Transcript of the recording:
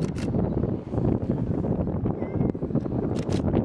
あれ?